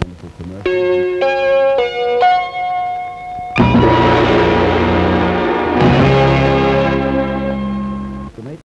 wonderful commercial.